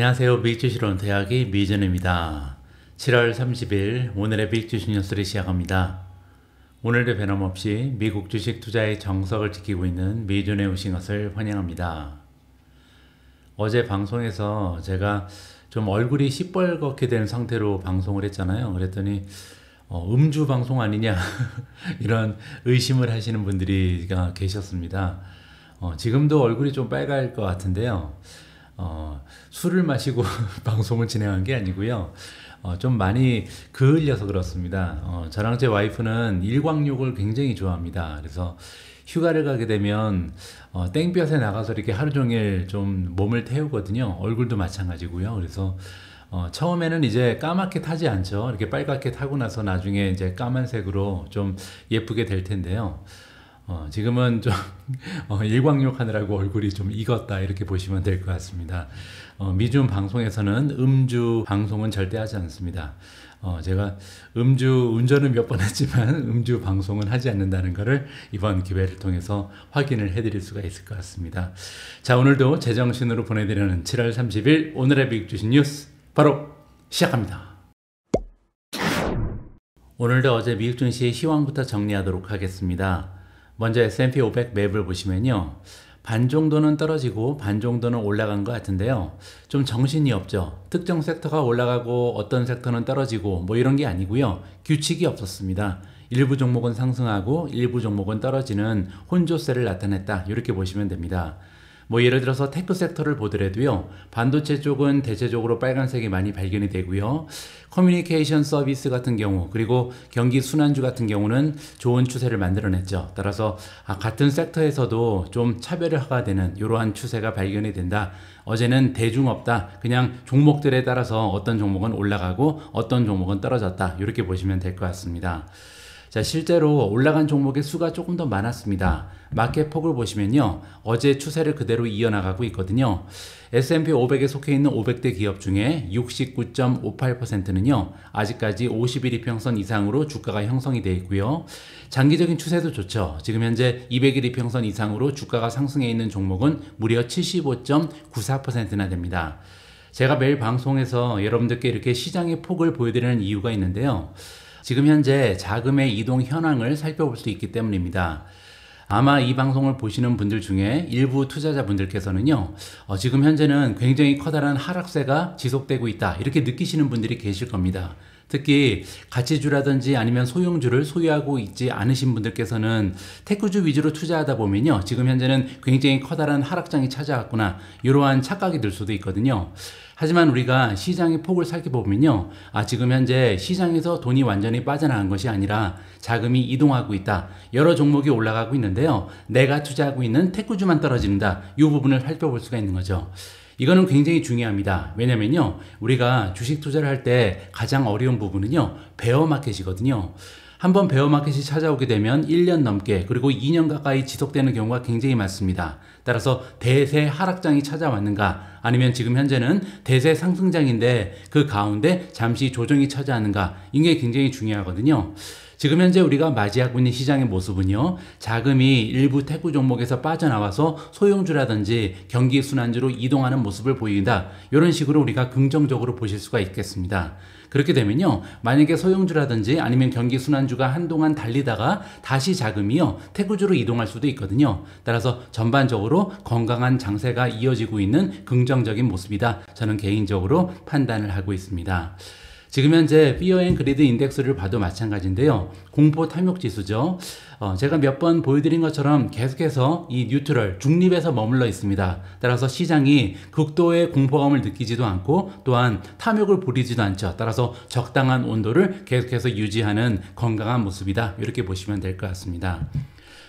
안녕하세요. 빅주시론 대학의 미전입니다. 7월 30일 오늘의 빅주시 뉴스를 시작합니다. 오늘도 변함없이 미국 주식 투자의 정석을 지키고 있는 미전에 오신 것을 환영합니다. 어제 방송에서 제가 좀 얼굴이 시뻘겋게 된 상태로 방송을 했잖아요. 그랬더니 어, 음주 방송 아니냐 이런 의심을 하시는 분들이 계셨습니다. 어, 지금도 얼굴이 좀 빨갈 것 같은데요. 어, 술을 마시고 방송을 진행한 게 아니고요. 어, 좀 많이 그을려서 그렇습니다. 어, 저랑 제 와이프는 일광욕을 굉장히 좋아합니다. 그래서 휴가를 가게 되면 어, 땡볕에 나가서 이렇게 하루 종일 좀 몸을 태우거든요. 얼굴도 마찬가지고요. 그래서 어, 처음에는 이제 까맣게 타지 않죠. 이렇게 빨갛게 타고 나서 나중에 이제 까만색으로 좀 예쁘게 될 텐데요. 어, 지금은 좀 어, 일광욕 하느라고 얼굴이 좀 익었다 이렇게 보시면 될 것 같습니다. 어, 미중 방송에서는 음주 방송은 절대 하지 않습니다. 어, 제가 음주 운전은 몇 번 했지만 음주 방송은 하지 않는다는 것을 이번 기회를 통해서 확인을 해드릴 수가 있을 것 같습니다. 자 오늘도 제정신으로 보내드리는 7월 30일 오늘의 빅주신 뉴스 바로 시작합니다. 오늘도 어제 미국 증시의 시황부터 정리하도록 하겠습니다. 먼저 S&P 500 map을 보시면요. 반 정도는 떨어지고 반 정도는 올라간 것 같은데요. 좀 정신이 없죠. 특정 섹터가 올라가고 어떤 섹터는 떨어지고 뭐 이런 게 아니고요. 규칙이 없었습니다. 일부 종목은 상승하고 일부 종목은 떨어지는 혼조세를 나타냈다. 이렇게 보시면 됩니다. 뭐 예를 들어서 tech 섹터를 보더라도요. 반도체 쪽은 대체적으로 빨간색이 많이 발견이 되고요. 커뮤니케이션 서비스 같은 경우 그리고 경기 순환주 같은 경우는 좋은 추세를 만들어냈죠. 따라서 아, 같은 섹터에서도 좀 차별화가 되는 이러한 추세가 발견이 된다. 어제는 대중 없다. 그냥 종목들에 따라서 어떤 종목은 올라가고 어떤 종목은 떨어졌다. 이렇게 보시면 될 것 같습니다. 자, 실제로 올라간 종목의 수가 조금 더 많았습니다. 마켓 폭을 보시면요. 어제 추세를 그대로 이어나가고 있거든요. S&P 500에 속해 있는 500대 기업 중에 69.58%는요. 아직까지 50일 이평선 이상으로 주가가 형성이 되어 있고요. 장기적인 추세도 좋죠. 지금 현재 200일 이평선 이상으로 주가가 상승해 있는 종목은 무려 75.94%나 됩니다. 제가 매일 방송에서 여러분들께 이렇게 시장의 폭을 보여드리는 이유가 있는데요. 지금 현재 자금의 이동 현황을 살펴볼 수 있기 때문입니다. 아마 이 방송을 보시는 분들 중에 일부 투자자분들께서는요, 어, 지금 현재는 굉장히 커다란 하락세가 지속되고 있다. 이렇게 느끼시는 분들이 계실 겁니다. 특히 가치주라든지 아니면 소형주를 소유하고 있지 않으신 분들께서는 테크주 위주로 투자하다 보면요. 지금 현재는 굉장히 커다란 하락장이 찾아왔구나. 이러한 착각이 들 수도 있거든요. 하지만 우리가 시장의 폭을 살펴보면요. 아, 지금 현재 시장에서 돈이 완전히 빠져나간 것이 아니라 자금이 이동하고 있다. 여러 종목이 올라가고 있는데요. 내가 투자하고 있는 테크주만 떨어진다. 이 부분을 살펴볼 수가 있는 거죠. 이거는 굉장히 중요합니다. 왜냐면요. 우리가 주식 투자를 할 때 가장 어려운 부분은요. 베어 마켓이거든요. 한번 베어 마켓이 찾아오게 되면 1년 넘게 그리고 2년 가까이 지속되는 경우가 굉장히 많습니다. 따라서 대세 하락장이 찾아왔는가 아니면 지금 현재는 대세 상승장인데 그 가운데 잠시 조정이 찾아왔는가 이게 굉장히 중요하거든요. 지금 현재 우리가 맞이하고 있는 시장의 모습은요, 자금이 일부 태구 종목에서 빠져나와서 소형주라든지 경기 순환주로 이동하는 모습을 보인다. 이런 식으로 우리가 긍정적으로 보실 수가 있겠습니다. 그렇게 되면요, 만약에 소형주라든지 아니면 경기 순환주가 한동안 달리다가 다시 자금이요, tech주로 이동할 수도 있거든요. 따라서 전반적으로 건강한 장세가 이어지고 있는 긍정적인 모습이다. 저는 개인적으로 판단을 하고 있습니다. 지금 현재 Fear and Greed Index를 봐도 마찬가지인데요. 공포 탐욕 지수죠. 어, 제가 몇 번 보여드린 것처럼 계속해서 이 neutral, 중립에서 머물러 있습니다. 따라서 시장이 극도의 공포감을 느끼지도 않고 또한 탐욕을 부리지도 않죠. 따라서 적당한 온도를 계속해서 유지하는 건강한 모습이다. 이렇게 보시면 될 것 같습니다.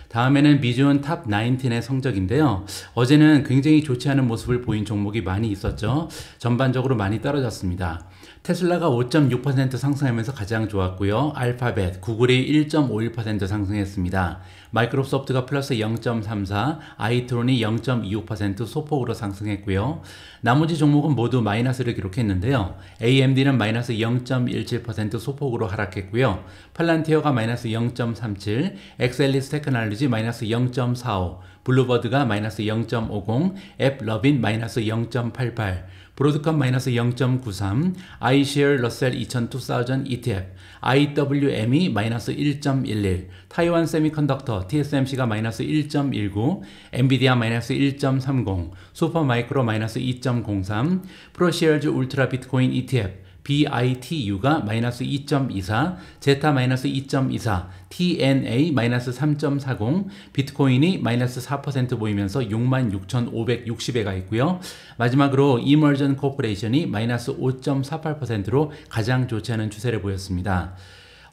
다음에는 미주온 top 19의 성적인데요. 어제는 굉장히 좋지 않은 모습을 보인 종목이 많이 있었죠. 전반적으로 많이 떨어졌습니다. 테슬라가 5.6% 상승하면서 가장 좋았고요. 알파벳, 구글이 1.51% 상승했습니다. 마이크로소프트가 플러스 0.34, 아이트론이 0.25% 소폭으로 상승했고요. 나머지 종목은 모두 마이너스를 기록했는데요. AMD는 마이너스 0.17% 소폭으로 하락했고요. 팔란티어가 마이너스 0.37, 엑셀리스 테크 테크놀로지 마이너스 0.45, 블루버드가 마이너스 0.50, 앱러빈 마이너스 0.88, 브로드컴 마이너스 0.93, iShare 러셀 2000 ETF, IWM이 마이너스 1.11, 타이완 세미컨덕터 TSMC가 마이너스 1.19, 엔비디아 마이너스 1.30, 슈퍼마이크로 마이너스 2.03, ProShares Ultra 비트코인 ETF BITU가 마이너스 2.24, 제타 마이너스 2.24, TNA 마이너스 3.40, 비트코인이 마이너스 4% 보이면서 66,560에 있고요. 마지막으로 이머전 코퍼레이션이 마이너스 5.48%로 가장 좋지 않은 추세를 보였습니다.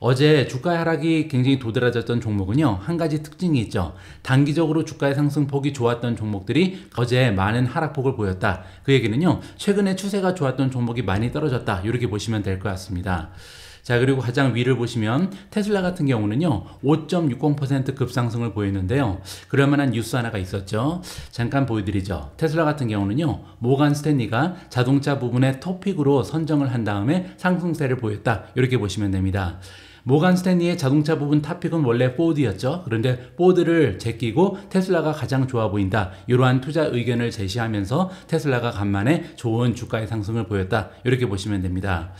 어제 주가 하락이 굉장히 도드라졌던 종목은요, 한 가지 특징이 있죠. 단기적으로 주가의 상승폭이 좋았던 종목들이 어제 많은 하락폭을 보였다. 그 얘기는요, 최근에 추세가 좋았던 종목이 많이 떨어졌다. 이렇게 보시면 될 것 같습니다. 자, 그리고 가장 위를 보시면 테슬라 같은 경우는요, 5.60% 급상승을 보였는데요. 그럴 만한 뉴스 하나가 있었죠. 잠깐 보여드리죠. 테슬라 같은 경우는요, 모간 스탠리가 자동차 부분의 top pick으로 선정을 한 다음에 상승세를 보였다. 이렇게 보시면 됩니다. 모간 스탠리의 자동차 부분 top pick은 원래 포드였죠. 그런데 포드를 제끼고 테슬라가 가장 좋아 보인다. 이러한 투자 의견을 제시하면서 테슬라가 간만에 좋은 주가의 상승을 보였다. 이렇게 보시면 됩니다.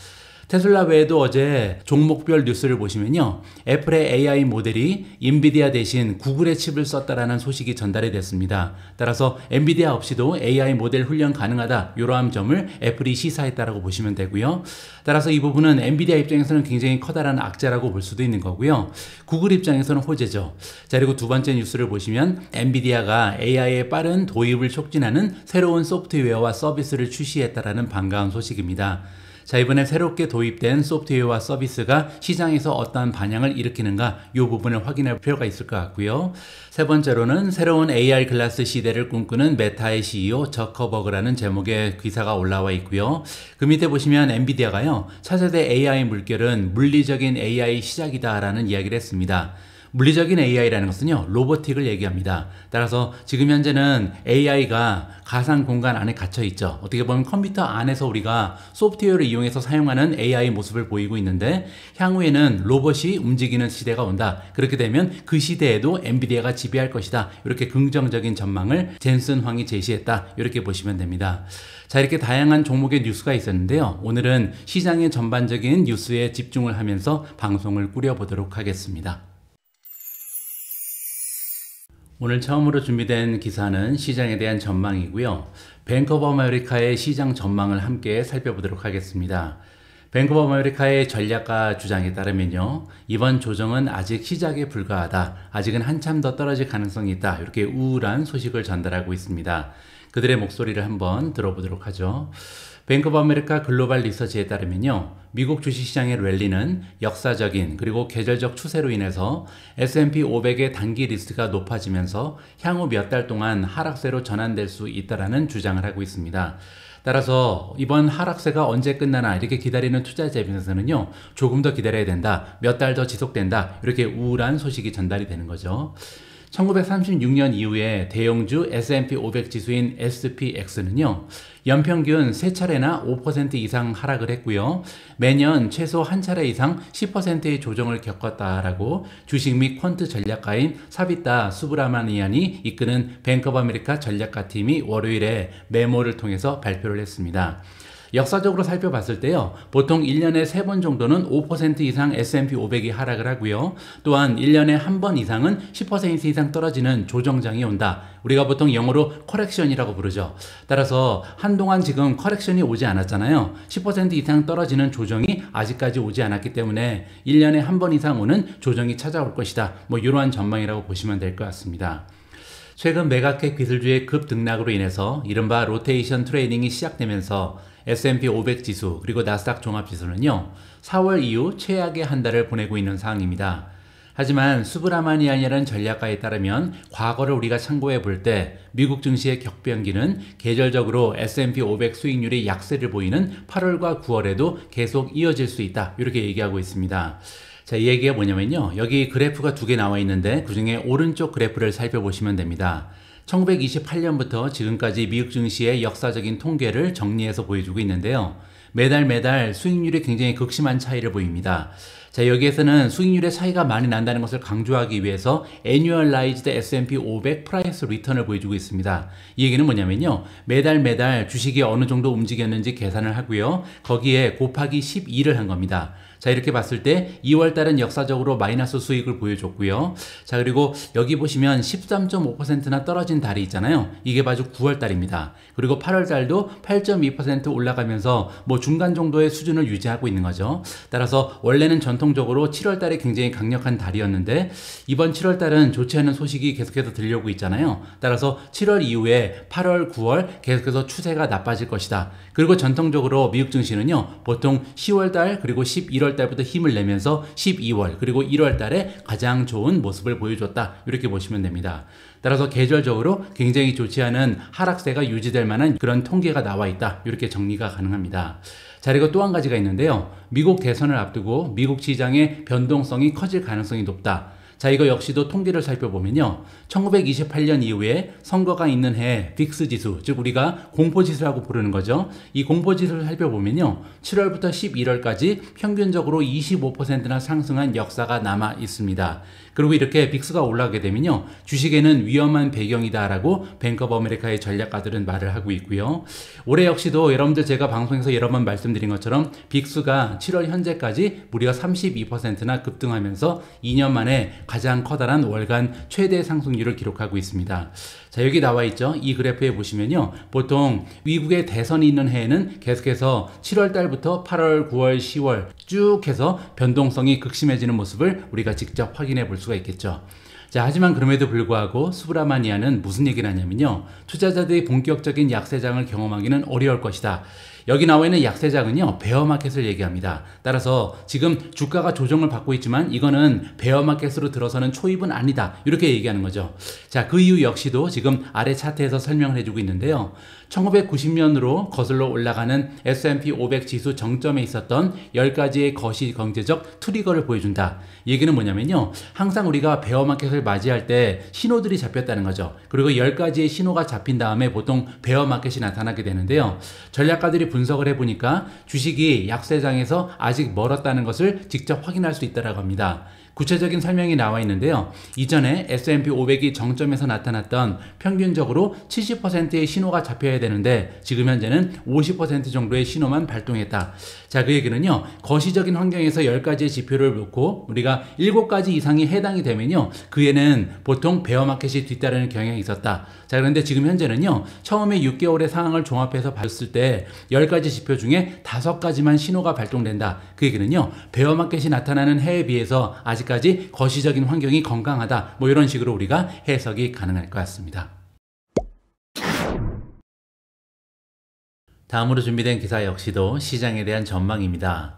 테슬라 외에도 어제 종목별 뉴스를 보시면요. 애플의 AI 모델이 인비디아 대신 구글의 칩을 썼다라는 소식이 전달이 됐습니다. 따라서 엔비디아 없이도 AI 모델 훈련 가능하다. 이러한 점을 애플이 시사했다라고 보시면 되고요. 따라서 이 부분은 엔비디아 입장에서는 굉장히 커다란 악재라고 볼 수도 있는 거고요. 구글 입장에서는 호재죠. 자, 그리고 두 번째 뉴스를 보시면 엔비디아가 AI의 빠른 도입을 촉진하는 새로운 소프트웨어와 서비스를 출시했다라는 반가운 소식입니다. 자, 이번에 새롭게 도입된 소프트웨어와 서비스가 시장에서 어떠한 반향을 일으키는가 이 부분을 확인할 필요가 있을 것 같고요. 세 번째로는 새로운 AR glass 시대를 꿈꾸는 메타의 CEO 저커버그라는 제목의 기사가 올라와 있고요. 그 밑에 보시면 엔비디아가요. 차세대 AI 물결은 물리적인 AI 시작이다라는 이야기를 했습니다. 물리적인 AI라는 것은요, 로보틱을 얘기합니다. 따라서 지금 현재는 AI가 가상 공간 안에 갇혀 있죠. 어떻게 보면 컴퓨터 안에서 우리가 소프트웨어를 이용해서 사용하는 AI 모습을 보이고 있는데 향후에는 로봇이 움직이는 시대가 온다. 그렇게 되면 그 시대에도 엔비디아가 지배할 것이다. 이렇게 긍정적인 전망을 젠슨 황이 제시했다. 이렇게 보시면 됩니다. 자, 이렇게 다양한 종목의 뉴스가 있었는데요. 오늘은 시장의 전반적인 뉴스에 집중을 하면서 방송을 꾸려보도록 하겠습니다. 오늘 처음으로 준비된 기사는 시장에 대한 전망이고요. 뱅크 오브 아메리카의 시장 전망을 함께 살펴보도록 하겠습니다. 뱅크 오브 아메리카의 전략가 주장에 따르면요. 이번 조정은 아직 시작에 불과하다. 아직은 한참 더 떨어질 가능성이 있다. 이렇게 우울한 소식을 전달하고 있습니다. 그들의 목소리를 한번 들어보도록 하죠. 뱅크 오브 아메리카 글로벌 리서치에 따르면요. 미국 주식시장의 랠리는 역사적인 그리고 계절적 추세로 인해서 S&P 500의 단기 리스크가 높아지면서 향후 몇 달 동안 하락세로 전환될 수 있다라는 주장을 하고 있습니다. 따라서 이번 하락세가 언제 끝나나 이렇게 기다리는 투자자 입장에서는요, 조금 더 기다려야 된다, 몇 달 더 지속된다, 이렇게 우울한 소식이 전달이 되는 거죠. 1936년 이후에 대형주 S&P 500 지수인 SPX는요. 연평균 세 차례나 5% 이상 하락을 했고요. 매년 최소 한 차례 이상 10%의 조정을 겪었다라고 주식 및 quant 전략가인 사비타 수브라마니안이 이끄는 뱅크 오브 아메리카 전략가 팀이 월요일에 메모를 통해서 발표를 했습니다. 역사적으로 살펴봤을 때요. 보통 1년에 3번 정도는 5% 이상 S&P 500이 하락을 하고요. 또한 1년에 한 번 이상은 10% 이상 떨어지는 조정장이 온다. 우리가 보통 영어로 correction이라고 부르죠. 따라서 한동안 지금 correction이 오지 않았잖아요. 10% 이상 떨어지는 조정이 아직까지 오지 않았기 때문에 1년에 한 번 이상 오는 조정이 찾아올 것이다. 뭐 이러한 전망이라고 보시면 될 것 같습니다. 최근 mega cap 기술주의 급등락으로 인해서 이른바 rotation trading이 시작되면서 S&P 500 지수 그리고 나스닥 종합 지수는요. 4월 이후 최악의 한 달을 보내고 있는 상황입니다. 하지만 수브라마니안이라는 전략가에 따르면 과거를 우리가 참고해 볼 때 미국 증시의 격변기는 계절적으로 S&P 500 수익률이 약세를 보이는 8월과 9월에도 계속 이어질 수 있다. 이렇게 얘기하고 있습니다. 자, 이 얘기가 뭐냐면요. 여기 그래프가 두 개 나와 있는데 그 중에 오른쪽 그래프를 살펴보시면 됩니다. 1928년부터 지금까지 미국 증시의 역사적인 통계를 정리해서 보여주고 있는데요. 매달 매달 수익률이 굉장히 극심한 차이를 보입니다. 자, 여기에서는 수익률의 차이가 많이 난다는 것을 강조하기 위해서 Annualized S&P 500 price return을 보여주고 있습니다. 이 얘기는 뭐냐면요. 매달 매달 주식이 어느 정도 움직였는지 계산을 하고요. 거기에 곱하기 12를 한 겁니다. 자, 이렇게 봤을 때 2월 달은 역사적으로 마이너스 수익을 보여줬고요. 자, 그리고 여기 보시면 13.5%나 떨어진 달이 있잖아요. 이게 바로 9월 달입니다. 그리고 8월 달도 8.2% 올라가면서 뭐 중간 정도의 수준을 유지하고 있는 거죠. 따라서 원래는 전통적으로 7월 달에 굉장히 강력한 달이었는데 이번 7월 달은 좋지 않은 소식이 계속해서 들려오고 있잖아요. 따라서 7월 이후에 8월, 9월 계속해서 추세가 나빠질 것이다. 그리고 전통적으로 미국 증시는요. 보통 10월 달 그리고 11월 1월 달부터 힘을 내면서 12월 그리고 1월 달에 가장 좋은 모습을 보여줬다. 이렇게 보시면 됩니다. 따라서 계절적으로 굉장히 좋지 않은 하락세가 유지될 만한 그런 통계가 나와 있다. 이렇게 정리가 가능합니다. 자, 그리고 또 한 가지가 있는데요. 미국 대선을 앞두고 미국 시장의 변동성이 커질 가능성이 높다. 자, 이거 역시도 통계를 살펴보면요. 1928년 이후에 선거가 있는 해 빅스 지수, 즉 우리가 공포 지수라고 부르는 거죠. 이 공포 지수를 살펴보면요. 7월부터 11월까지 평균적으로 25%나 상승한 역사가 남아 있습니다. 그리고 이렇게 빅스가 올라가게 되면요. 주식에는 위험한 배경이다라고 뱅크 오브 아메리카의 전략가들은 말을 하고 있고요. 올해 역시도 여러분들 제가 방송에서 여러 번 말씀드린 것처럼 빅스가 7월 현재까지 무려 32%나 급등하면서 2년 만에 가장 커다란 월간 최대 상승률을 기록하고 있습니다. 자, 여기 나와 있죠. 이 그래프에 보시면요. 보통 미국의 대선이 있는 해에는 계속해서 7월 달부터 8월, 9월, 10월 쭉 해서 변동성이 극심해지는 모습을 우리가 직접 확인해 볼 수가 있겠죠. 자, 하지만 그럼에도 불구하고 수브라마니아는 무슨 얘기를 하냐면요. 투자자들이 본격적인 약세장을 경험하기는 어려울 것이다. 여기 나와 있는 약세장은요, 베어마켓을 얘기합니다. 따라서 지금 주가가 조정을 받고 있지만 이거는 베어마켓으로 들어서는 초입은 아니다. 이렇게 얘기하는 거죠. 자, 그 이유 역시도 지금 아래 차트에서 설명을 해주고 있는데요. 1990년으로 거슬러 올라가는 S&P 500 지수 정점에 있었던 10가지의 거시 경제적 트리거를 보여준다. 얘기는 뭐냐면요. 항상 우리가 베어마켓을 맞이할 때 신호들이 잡혔다는 거죠. 그리고 10가지의 신호가 잡힌 다음에 보통 베어마켓이 나타나게 되는데요. 전략가들이 분 석을 해보니까 주식이 약세장에서 아직 멀었다는 것을 직접 확인할 수 있다고 합니다. 구체적인 설명이 나와 있는데요. 이전에 S&P 500이 정점에서 나타났던 평균적으로 70%의 신호가 잡혀야 되는데 지금 현재는 50% 정도의 신호만 발동했다. 자, 그 얘기는요. 거시적인 환경에서 10가지의 지표를 놓고 우리가 7가지 이상이 해당이 되면요. 그에는 보통 베어마켓이 뒤따르는 경향이 있었다. 자, 그런데 지금 현재는요. 처음에 6개월의 상황을 종합해서 봤을 때 10가지 지표 중에 5가지만 신호가 발동된다. 그 얘기는요. 베어마켓이 나타나는 해에 비해서 아직 아직까지 거시적인 환경이 건강하다. 뭐 이런 식으로 우리가 해석이 가능할 것 같습니다. 다음으로 준비된 기사 역시도 시장에 대한 전망입니다.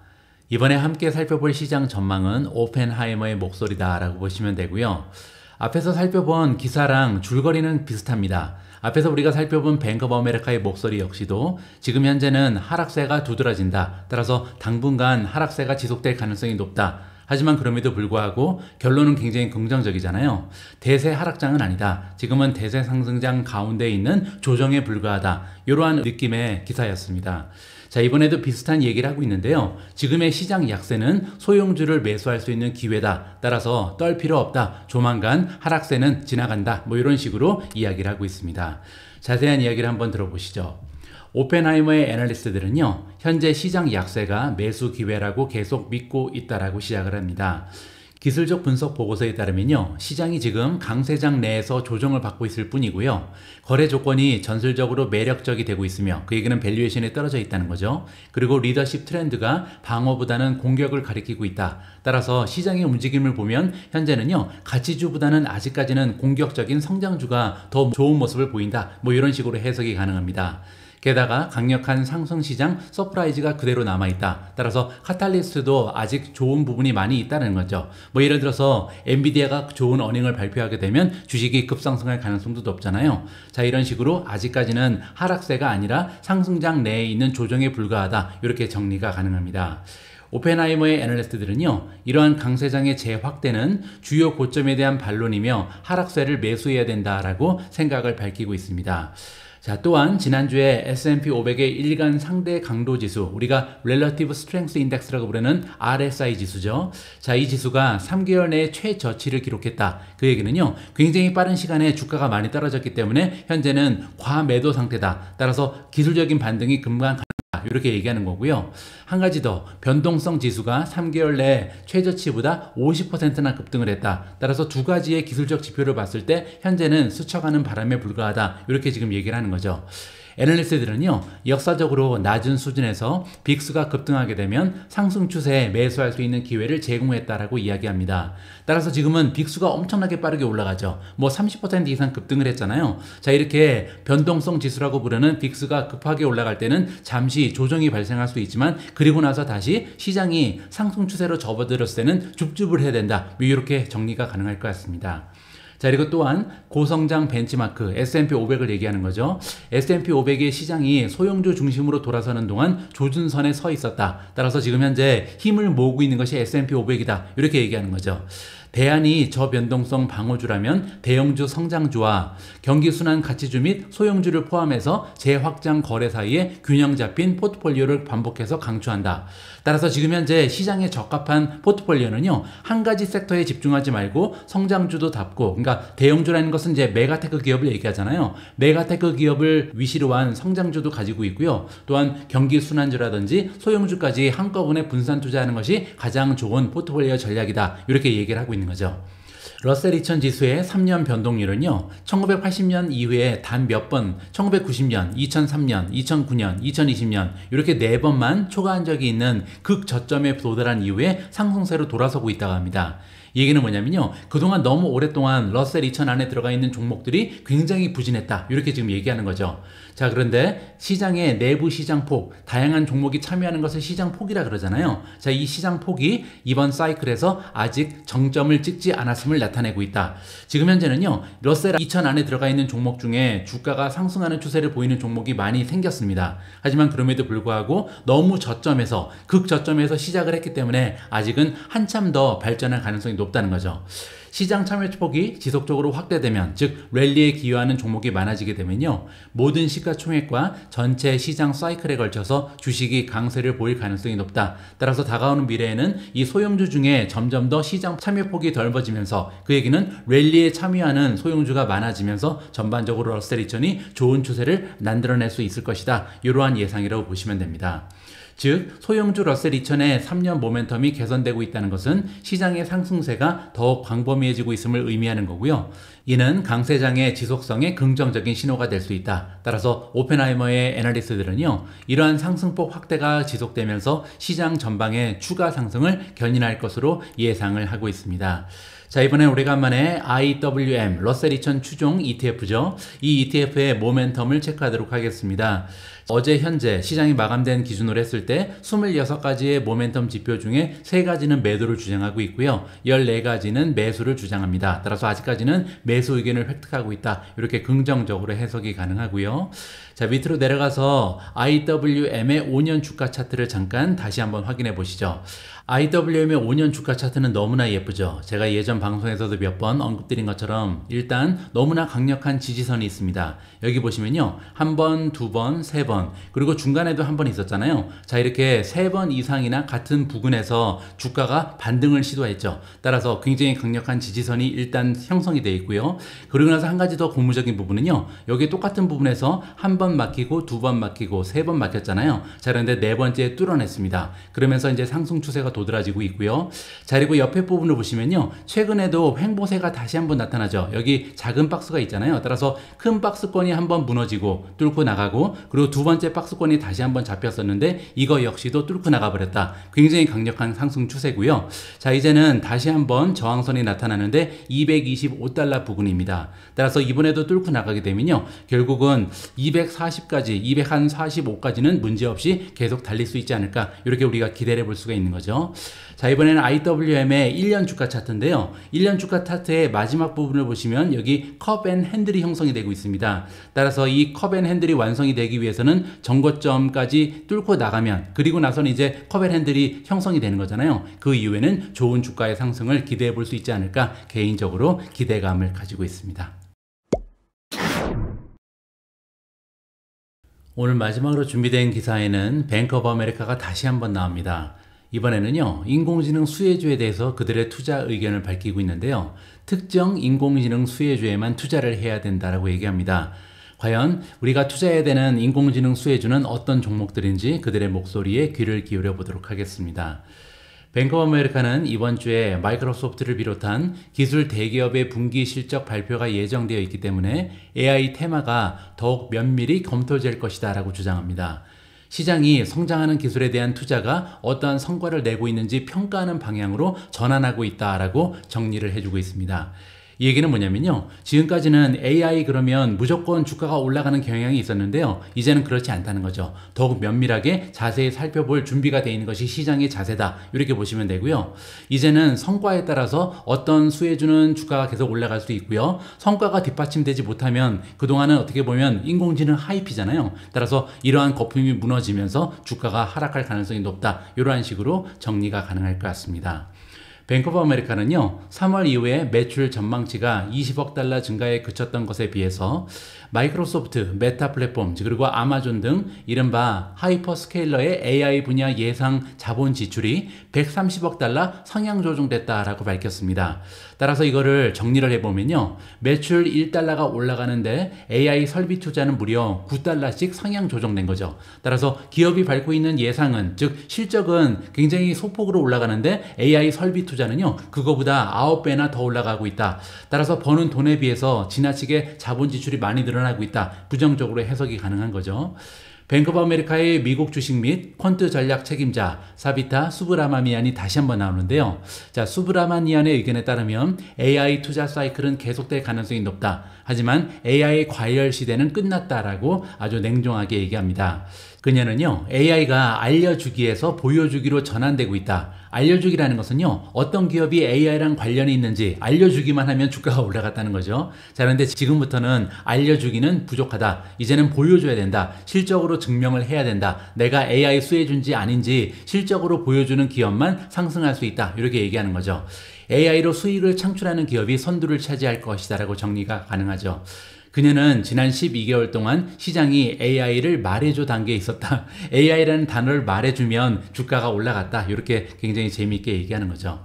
이번에 함께 살펴볼 시장 전망은 오펜하이머의 목소리다라고 보시면 되고요. 앞에서 살펴본 기사랑 줄거리는 비슷합니다. 앞에서 우리가 살펴본 뱅크 오브 아메리카의 목소리 역시도 지금 현재는 하락세가 두드러진다. 따라서 당분간 하락세가 지속될 가능성이 높다. 하지만 그럼에도 불구하고 결론은 굉장히 긍정적이잖아요. 대세 하락장은 아니다. 지금은 대세 상승장 가운데 있는 조정에 불과하다. 이러한 느낌의 기사였습니다. 자, 이번에도 비슷한 얘기를 하고 있는데요. 지금의 시장 약세는 소용주를 매수할 수 있는 기회다. 따라서 떨 필요 없다. 조만간 하락세는 지나간다. 뭐 이런 식으로 이야기를 하고 있습니다. 자세한 이야기를 한번 들어보시죠. 오펜하이머의 애널리스트들은요, 현재 시장 약세가 매수 기회라고 계속 믿고 있다라고 시작을 합니다. 기술적 분석 보고서에 따르면요, 시장이 지금 강세장 내에서 조정을 받고 있을 뿐이고요, 거래 조건이 전술적으로 매력적이 되고 있으며 그 얘기는 밸류에이션이 떨어져 있다는 거죠. 그리고 리더십 트렌드가 방어보다는 공격을 가리키고 있다. 따라서 시장의 움직임을 보면 현재는요, 가치주보다는 아직까지는 공격적인 성장주가 더 좋은 모습을 보인다. 뭐 이런 식으로 해석이 가능합니다. 게다가 강력한 상승 시장 서프라이즈가 그대로 남아 있다. 따라서 catalyst도 아직 좋은 부분이 많이 있다는 거죠. 뭐 예를 들어서 엔비디아가 좋은 earning을 발표하게 되면 주식이 급상승할 가능성도 높잖아요. 자, 이런 식으로 아직까지는 하락세가 아니라 상승장 내에 있는 조정에 불과하다. 이렇게 정리가 가능합니다. 오펜하이머의 애널리스트들은요, 이러한 강세장의 재확대는 주요 고점에 대한 반론이며 하락세를 매수해야 된다라고 생각을 밝히고 있습니다. 자, 또한 지난주에 S&P 500의 일간 상대 강도 지수, 우리가 Relative Strength Index라고 부르는 RSI 지수죠. 자, 이 지수가 3개월 내에 최저치를 기록했다. 그 얘기는요, 굉장히 빠른 시간에 주가가 많이 떨어졌기 때문에 현재는 과매도 상태다. 따라서 기술적인 반등이 금방 이렇게 얘기하는 거고요. 한 가지 더 변동성 지수가 3개월 내 최저치보다 50%나 급등을 했다. 따라서 두 가지의 기술적 지표를 봤을 때 현재는 스쳐가는 바람에 불과하다. 이렇게 지금 얘기를 하는 거죠. 애널리스트들은요, 역사적으로 낮은 수준에서 빅스가 급등하게 되면 상승 추세에 매수할 수 있는 기회를 제공했다라고 이야기합니다. 따라서 지금은 빅스가 엄청나게 빠르게 올라가죠. 뭐 30% 이상 급등을 했잖아요. 자, 이렇게 변동성 지수라고 부르는 빅스가 급하게 올라갈 때는 잠시 조정이 발생할 수 있지만 그리고 나서 다시 시장이 상승 추세로 접어들었을 때는 줍줍을 해야 된다. 뭐 이렇게 정리가 가능할 것 같습니다. 자, 그리고 또한 고성장 벤치마크 S&P 500을 얘기하는 거죠. S&P 500의 시장이 소형주 중심으로 돌아서는 동안 조준선에 서 있었다. 따라서 지금 현재 힘을 모으고 있는 것이 S&P 500이다. 이렇게 얘기하는 거죠. 대안이 저변동성 방어주라면 대형주 성장주와 경기순환 가치주 및 소형주를 포함해서 재확장 거래 사이에 균형 잡힌 포트폴리오를 반복해서 강추한다. 따라서 지금 현재 시장에 적합한 포트폴리오는요, 한 가지 섹터에 집중하지 말고 성장주도 담고, 그러니까 대형주라는 것은 이제 mega tech 기업을 얘기하잖아요. mega tech 기업을 위시로 한 성장주도 가지고 있고요. 또한 경기 순환주라든지 소형주까지 한꺼번에 분산 투자하는 것이 가장 좋은 포트폴리오 전략이다. 이렇게 얘기를 하고 있는 거죠. 러셀 2000 지수의 3년 변동률은요, 1980년 이후에 단 몇 번, 1990년, 2003년, 2009년, 2020년, 이렇게 네 번만 초과한 적이 있는 극저점에 도달한 이후에 상승세로 돌아서고 있다고 합니다. 이 얘기는 뭐냐면요. 그동안 너무 오랫동안 러셀 2000 안에 들어가 있는 종목들이 굉장히 부진했다. 이렇게 지금 얘기하는 거죠. 자, 그런데 시장의 내부 시장 폭, 다양한 종목이 참여하는 것을 시장 폭이라 그러잖아요. 자, 이 시장 폭이 이번 사이클에서 아직 정점을 찍지 않았음을 나타내고 있다. 지금 현재는요, 러셀 2000 안에 들어가 있는 종목 중에 주가가 상승하는 추세를 보이는 종목이 많이 생겼습니다. 하지만 그럼에도 불구하고 너무 저점에서, 극저점에서 시작을 했기 때문에 아직은 한참 더 발전할 가능성이 높다는 거죠. 시장 참여 폭이 지속적으로 확대되면 즉 랠리에 기여하는 종목이 많아지게 되면요 모든 시가총액과 전체 시장 사이클에 걸쳐서 주식이 강세를 보일 가능성이 높다. 따라서 다가오는 미래에는 이 소형주 중에 점점 더 시장 참여 폭이 넓어지면서 그 얘기는 랠리에 참여하는 소형주가 많아지면서 전반적으로 러셀 2천이 좋은 추세를 만들어낼 수 있을 것이다. 이러한 예상이라고 보시면 됩니다. 즉 소형주 러셀 2000의 3년 모멘텀이 개선되고 있다는 것은 시장의 상승세가 더욱 광범위해지고 있음을 의미하는 거고요. 이는 강세장의 지속성에 긍정적인 신호가 될 수 있다. 따라서 오펜하이머의 애널리스트들은요. 이러한 상승폭 확대가 지속되면서 시장 전방의 추가 상승을 견인할 것으로 예상을 하고 있습니다. 자, 이번엔 오래간만에 IWM, 러셀 2000 추종 ETF죠. 이 ETF의 모멘텀을 체크하도록 하겠습니다. 어제 현재 시장이 마감된 기준으로 했을 때 26가지의 모멘텀 지표 중에 3가지는 매도를 주장하고 있고요. 14가지는 매수를 주장합니다. 따라서 아직까지는 매수 의견을 획득하고 있다. 이렇게 긍정적으로 해석이 가능하고요. 자, 밑으로 내려가서 IWM의 5년 주가 차트를 잠깐 다시 한번 확인해 보시죠. IWM의 5년 주가 차트는 너무나 예쁘죠. 제가 예전 방송에서도 몇 번 언급드린 것처럼 일단 너무나 강력한 지지선이 있습니다. 여기 보시면요. 한 번, 두 번, 세 번, 그리고 중간에도 한 번 있었잖아요. 자, 이렇게 세 번 이상이나 같은 부근에서 주가가 반등을 시도했죠. 따라서 굉장히 강력한 지지선이 일단 형성이 되어 있고요. 그리고 나서 한 가지 더 고무적인 부분은요. 여기 똑같은 부분에서 한 번 막히고 두 번 막히고 세 번 막혔잖아요. 자, 그런데 네 번째 뚫어냈습니다. 그러면서 이제 상승 추세가 도 드라지고 있고요. 자, 그리고 옆에 부분을 보시면요. 최근에도 횡보세가 다시 한번 나타나죠. 여기 작은 박스가 있잖아요. 따라서 큰 박스권이 한번 무너지고 뚫고 나가고 그리고 두 번째 박스권이 다시 한번 잡혔었는데 이거 역시도 뚫고 나가버렸다. 굉장히 강력한 상승 추세고요. 자, 이제는 다시 한번 저항선이 나타나는데 225달러 부근입니다. 따라서 이번에도 뚫고 나가게 되면요. 결국은 240까지, 245까지는 문제없이 계속 달릴 수 있지 않을까. 이렇게 우리가 기대해 볼 수가 있는 거죠. 자, 이번에는 IWM의 1년 주가 차트인데요. 1년 주가 차트의 마지막 부분을 보시면 여기 cup and handle이 형성이 되고 있습니다. 따라서 이 cup and handle이 완성이 되기 위해서는 전고점까지 뚫고 나가면 그리고 나서는 이제 cup and handle이 형성이 되는 거잖아요. 그 이후에는 좋은 주가의 상승을 기대해 볼 수 있지 않을까 개인적으로 기대감을 가지고 있습니다. 오늘 마지막으로 준비된 기사에는 뱅크 오브 아메리카가 다시 한번 나옵니다. 이번에는요, 인공지능 수혜주에 대해서 그들의 투자 의견을 밝히고 있는데요. 특정 인공지능 수혜주에만 투자를 해야 된다라고 얘기합니다. 과연 우리가 투자해야 되는 인공지능 수혜주는 어떤 종목들인지 그들의 목소리에 귀를 기울여 보도록 하겠습니다. 뱅크 오브 아메리카는 이번 주에 마이크로소프트를 비롯한 기술 대기업의 분기 실적 발표가 예정되어 있기 때문에 AI 테마가 더욱 면밀히 검토될 것이다 라고 주장합니다. 시장이 성장하는 기술에 대한 투자가 어떠한 성과를 내고 있는지 평가하는 방향으로 전환하고 있다라고 정리를 해주고 있습니다. 이 얘기는 뭐냐면요. 지금까지는 AI 그러면 무조건 주가가 올라가는 경향이 있었는데요. 이제는 그렇지 않다는 거죠. 더욱 면밀하게 자세히 살펴볼 준비가 되어 있는 것이 시장의 자세다. 이렇게 보시면 되고요. 이제는 성과에 따라서 어떤 수혜주는 주가가 계속 올라갈 수 있고요. 성과가 뒷받침되지 못하면 그동안은 어떻게 보면 인공지능 하이피잖아요. 따라서 이러한 거품이 무너지면서 주가가 하락할 가능성이 높다. 이러한 식으로 정리가 가능할 것 같습니다. 뱅크 오브 아메리카는요, 3월 이후에 매출 전망치가 20억 달러 증가에 그쳤던 것에 비해서 마이크로소프트, 메타 플랫폼, 그리고 아마존 등 이른바 hyperscaler의 AI 분야 예상 자본 지출이 130억 달러 상향 조정됐다라고 밝혔습니다. 따라서 이거를 정리를 해보면요. 매출 1달러가 올라가는데 AI 설비 투자는 무려 9달러씩 상향 조정된 거죠. 따라서 기업이 밝히고 있는 예상은, 즉, 실적은 굉장히 소폭으로 올라가는데 AI 설비 투자는요, 그거보다 9배나 더 올라가고 있다. 따라서 버는 돈에 비해서 지나치게 자본 지출이 많이 늘어나 일어나고 있다. 부정적으로 해석이 가능한 거죠. 뱅크 오브 아메리카의 미국 주식 및 quant 전략 책임자 사비타 수브라마니안이 다시 한번 나오는데요. 자, 수브라마니안의 의견에 따르면 AI 투자 사이클은 계속될 가능성이 높다. 하지만 AI 과열 시대는 끝났다라고 아주 냉정하게 얘기합니다. 그녀는요, AI가 알려주기에서 보여주기로 전환되고 있다. 알려주기라는 것은요, 어떤 기업이 AI랑 관련이 있는지 알려주기만 하면 주가가 올라갔다는 거죠. 자, 그런데 지금부터는 알려주기는 부족하다. 이제는 보여줘야 된다. 실적으로 증명을 해야 된다. 내가 AI 수혜준지 아닌지 실적으로 보여주는 기업만 상승할 수 있다. 이렇게 얘기하는 거죠. AI로 수익을 창출하는 기업이 선두를 차지할 것이다라고 정리가 가능하죠. 그녀는 지난 12개월 동안 시장이 AI를 말해줘 단계에 있었다. AI라는 단어를 말해주면 주가가 올라갔다. 이렇게 굉장히 재미있게 얘기하는 거죠.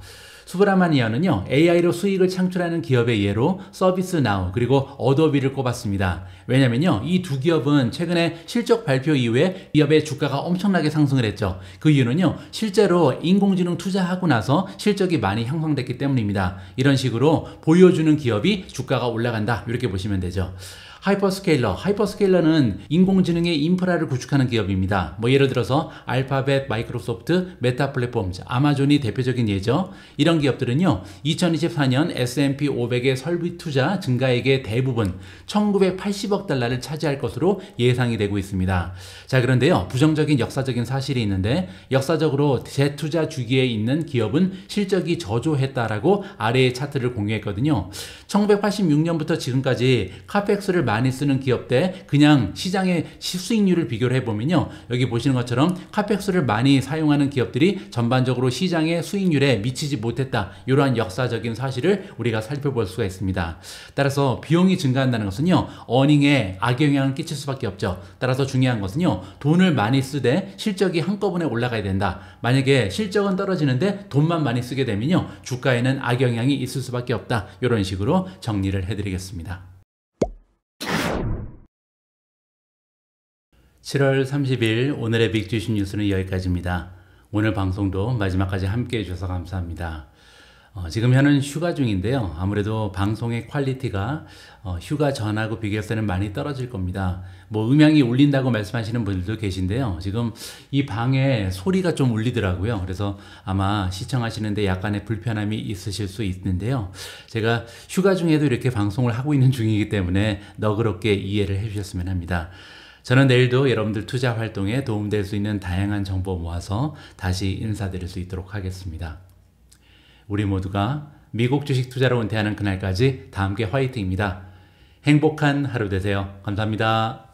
수브라마니아는요, AI로 수익을 창출하는 기업의 예로 서비스 나우 그리고 어도비를 꼽았습니다. 왜냐면요, 이 두 기업은 최근에 실적 발표 이후에 기업의 주가가 엄청나게 상승을 했죠. 그 이유는요, 실제로 인공지능 투자하고 나서 실적이 많이 향상됐기 때문입니다. 이런 식으로 보여주는 기업이 주가가 올라간다. 이렇게 보시면 되죠. hyperscaler, hyperscaler는 인공지능의 인프라를 구축하는 기업입니다. 뭐 예를 들어서 알파벳, 마이크로소프트, 메타 플랫폼, 아마존이 대표적인 예죠. 이런 기업들은요, 2024년 S&P 500의 설비 투자 증가액의 대부분 1980억 달러를 차지할 것으로 예상이 되고 있습니다. 자, 그런데요, 부정적인 역사적인 사실이 있는데 역사적으로 재투자 주기에 있는 기업은 실적이 저조했다라고 아래의 차트를 공유했거든요. 1986년부터 지금까지 카펙스를 많이 쓰는 기업 때 그냥 시장의 수익률을 비교를 해보면요. 여기 보시는 것처럼 카펙스를 많이 사용하는 기업들이 전반적으로 시장의 수익률에 미치지 못했다. 이러한 역사적인 사실을 우리가 살펴볼 수가 있습니다. 따라서 비용이 증가한다는 것은요. 어닝에 악영향을 끼칠 수밖에 없죠. 따라서 중요한 것은요. 돈을 많이 쓰되 실적이 한꺼번에 올라가야 된다. 만약에 실적은 떨어지는데 돈만 많이 쓰게 되면요. 주가에는 악영향이 있을 수밖에 없다. 이런 식으로 정리를 해드리겠습니다. 7월 30일 오늘의 미국주식 뉴스는 여기까지입니다. 오늘 방송도 마지막까지 함께 해주셔서 감사합니다. 어, 지금 현은 휴가 중인데요. 아무래도 방송의 quality가 어, 휴가 전하고 비교했을 때는 많이 떨어질 겁니다. 뭐 음향이 울린다고 말씀하시는 분들도 계신데요. 지금 이 방에 소리가 좀 울리더라고요. 그래서 아마 시청하시는데 약간의 불편함이 있으실 수 있는데요. 제가 휴가 중에도 이렇게 방송을 하고 있는 중이기 때문에 너그럽게 이해를 해주셨으면 합니다. 저는 내일도 여러분들 투자 활동에 도움될 수 있는 다양한 정보 모아서 다시 인사드릴 수 있도록 하겠습니다. 우리 모두가 미국 주식 투자로 은퇴하는 그날까지 다 함께 화이팅입니다. 행복한 하루 되세요. 감사합니다.